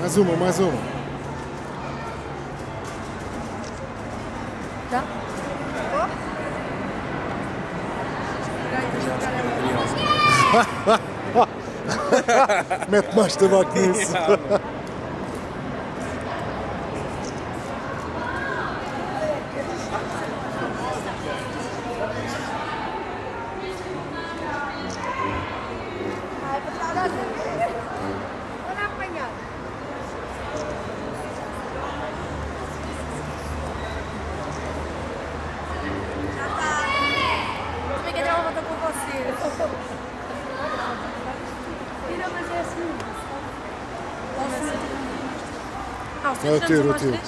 Mais uma, mais uma. Tá? Mete mais tabaco nisso. Olha Tira, mas é assim. Ah, É o tiro, o tiro.